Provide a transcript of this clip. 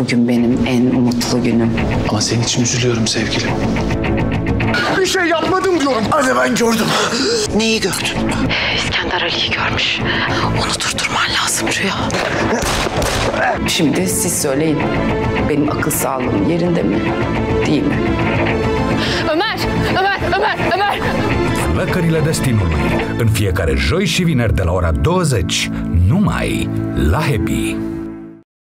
Bugün benim en umutlu günüm. Ama senin için üzülüyorum sevgilim. Bir şey yapmadım diyorum. Anne ben gördüm. Neyi gördün? İskender Ali'yi görmüş. Onu durdurman lazım Rüya. Şimdi siz söyleyin. Benim akıl sağlığım yerinde mi? Değil mi? Ömer! Ömer! Ömer! Ömer! Flăcările destinului. În fiecare joi și vineri de la ora 20, numai la Happy.